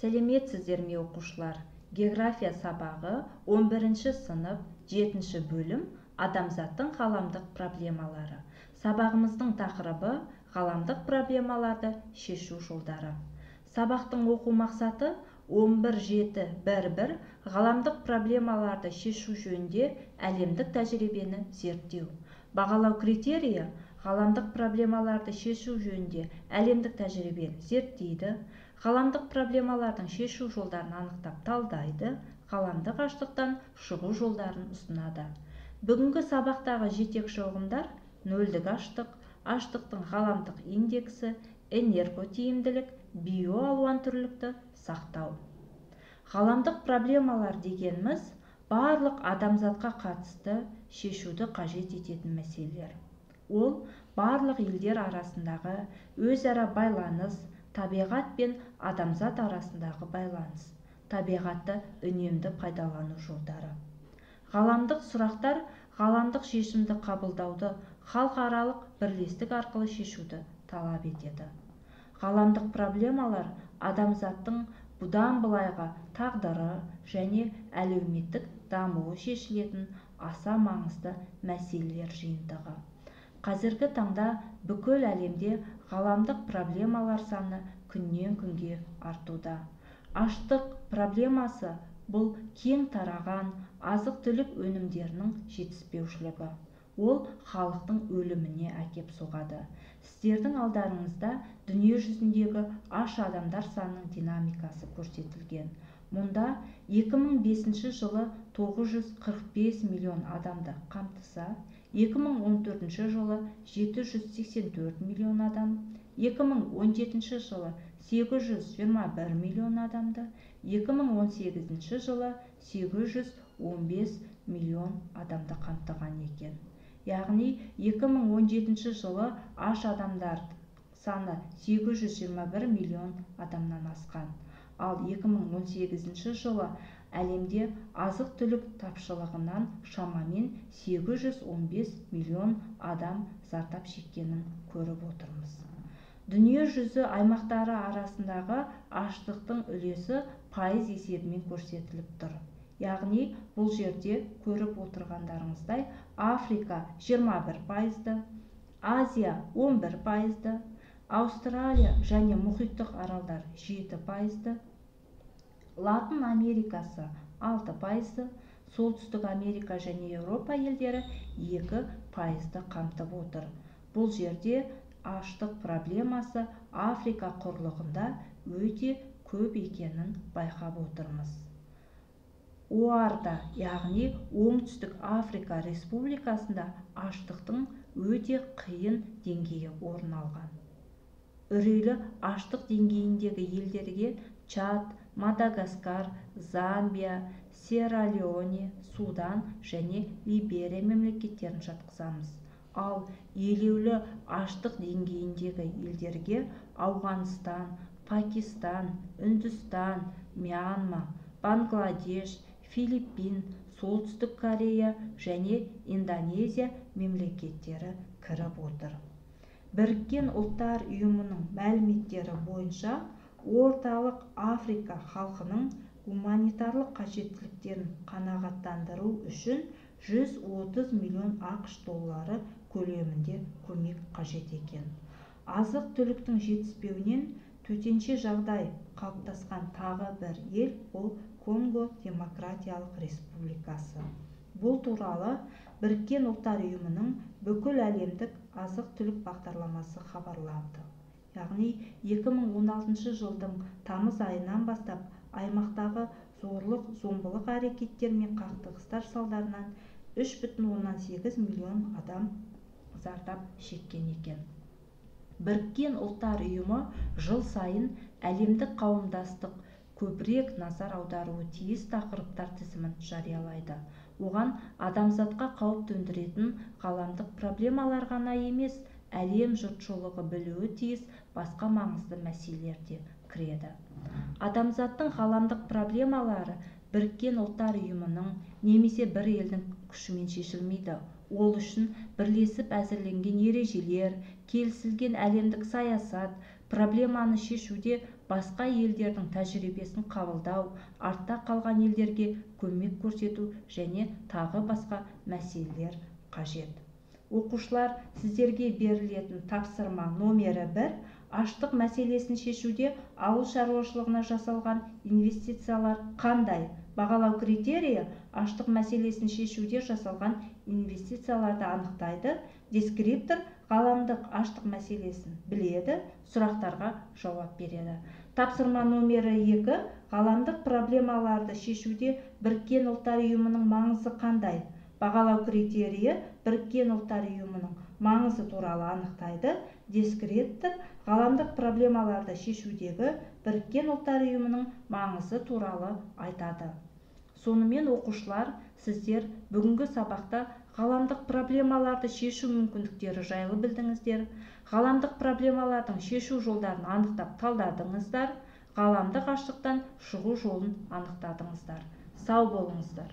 сәлеметсіздер ме оқушылар? География сабағы 11 сынып 7 бөлім адамзаттың ғаламдық проблемалары. Сабағымыздың тақырыбы ғаламдық проблемаларды шешу жолдары. Сабақтың оқу мақсаты 11.7.1.1 ғаламдық проблемаларды шешу жөнінде әлемдік тәжірибені зерттеу. Бағалау критерийі ғаламдық проблемаларды шешу жөнінде әлемдік тәжірибені зерттейді. Ғаламдық проблемалардың шешу жолдарын анықтап талдайды ғаламдық аштықтан шығу жолдарын ұсынады. Бүгінгі сабақтағы жетекші ұғымдар нөлдік аштық аштықтың ғаламдық индексі энерготиімділік биоалуантүрлілікті сақтау. Ғаламдық проблемалар дегеніміз барлық адамзатқа қатысты шешуді қажет ететін мәселелер. Ол барлық елдер арасындағы өзара байланыс табиғат пен адамзат арасындағы байланыс табиғатты үнемді пайдалану жолдары. Ғаламдық сұрақтар ғаламдық шешімді қабылдауды халықаралық бірлестік арқылы шешуді талап етеді. Ғаламдық проблемалар адамзаттың бұдан былайғы тағдыры және әлеуметтік дамуы шешілетін аса маңызды мәселелер жиынтығы. Қазіргі таңда бүкіл әлемде ғаламдық проблемалар саны күннен күнге артуда. Аштық проблемасы бұл кең тараған азық-түлік өнімдерінің жетіспеушілігі. Ол халықтың өліміне әкеп соғады. Сіздердің алдарыңызда дүние жүзіндегі аш адамдар санының динамикасы көрсетілген. Мұнда 2005 жылы 945 миллион адамды қамтыса 2014 жылы 784 миллион адам 2017 жылы 821 миллион адамды 2018 жылы 815 миллион адамды қамтыған екен. Яғни 2017 жылы аш адамдар саны 821 миллион адамнан асқан. Ал 2018 жылы әлемде азық-түлік тапшылығынан шамамен 815 миллион адам зардап шеккенін көріп отырмыз. Дүние жүзі аймақтары арасындағы аштықтың үлесі пайыз есебімен көрсетіліп тұр. Яғни бұл жерде көріп отырғандарыңыздай африка 21 пайызды азия 11 пайызды аустралия және мұхиттық аралдар 7 пайызды латын америкасы 6 пайызды солтүстік америка және еуропа елдері 2 пайызды қамтып отыр. Бұл жерде аштық проблемасы африка құрлығында өте көп екенін байқап отырмыз. Оарда яғни оңтүстік африка республикасында аштықтың өте қиын деңгейі орын алған. Үрейлі аштық деңгейіндегі елдерге чад мадагаскар замбия сьерра леоне судан және либерия мемлекеттерін жатқызамыз. Ал елеулі аштық деңгейіндегі елдерге ауғанстан пакистан үндістан мьянма бангладеш филиппин солтүстік корея және индонезия мемлекеттері кіріп отыр. Біріккен ұлттар ұйымының мәліметтері бойынша орталық африка халқының гуманитарлық қажеттіліктерін қанағаттандыру үшін 130 миллион ақш доллары көлемінде көмек қажет екен. Азық-түліктің жетіспеуінен төтенше жағдай қалыптасқан тағы бір ел бұл конго демократиялық республикасы. Бұл туралы біріккен ұлттар ұйымының бүкіл әлемдік азық-түлік бағдарламасы хабарлады. Яғни 2016 жылдың тамыз айынан бастап аймақтағы зорлық-зомбылық әрекеттер мен қақтығыстар салдарынан 3,8 миллион адам зардап шеккен екен. Біріккен ұлттар ұйымы жыл сайын әлемдік қауымдастық көбірек назар аударуы тиіс тақырыптар тізімін жариялайды. Оған адамзатқа қауіп төндіретін ғаламдық проблемалар ғана емес әлем жұртшылығы білуі тиіс басқа маңызды мәселелер де кіреді. Адамзаттың ғаламдық проблемалары біріккен ұлттар ұйымының немесе бір елдің күшімен шешілмейді. Ол үшін бірлесіп әзірленген ережелер келісілген әлемдік саясат проблеманы шешуде басқа елдердің тәжірибесін қабылдау артта қалған елдерге көмек көрсету және тағы басқа мәселелер қажет. Оқушылар сіздерге берілетін тапсырма номері бір аштық мәселесін шешуде ауыл шаруашылығына жасалған инвестициялар қандай? Бағалау критерийі аштық мәселесін шешуде жасалған инвестицияларды анықтайды. Дескриптор ғаламдық аштық мәселесін біледі сұрақтарға жауап береді. Тапсырма номері екі ғаламдық проблемаларды шешуде біріккен ұлттар ұйымының маңызы қандай? Бағалау критерийі біріккен ұлттар ұйымының маңызы туралы анықтайды. Дескриптор ғаламдық проблемаларды шешудегі біріккен ұлттар ұйымының маңызы туралы айтады. Сонымен оқушылар сіздер бүгінгі сабақта ғаламдық проблемаларды шешу мүмкіндіктері жайлы білдіңіздер. Ғаламдық проблемалардың шешу жолдарын анықтап талдадыңыздар. Ғаламдық аштықтан шығу жолын анықтадыңыздар. Сау болыңыздар.